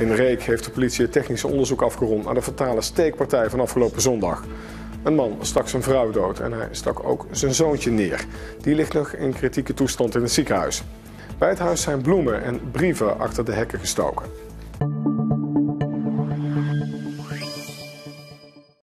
In Reek heeft de politie het technische onderzoek afgerond naar de fatale steekpartij van afgelopen zondag. Een man stak zijn vrouw dood en hij stak ook zijn zoontje neer. Die ligt nog in kritieke toestand in het ziekenhuis. Bij het huis zijn bloemen en brieven achter de hekken gestoken.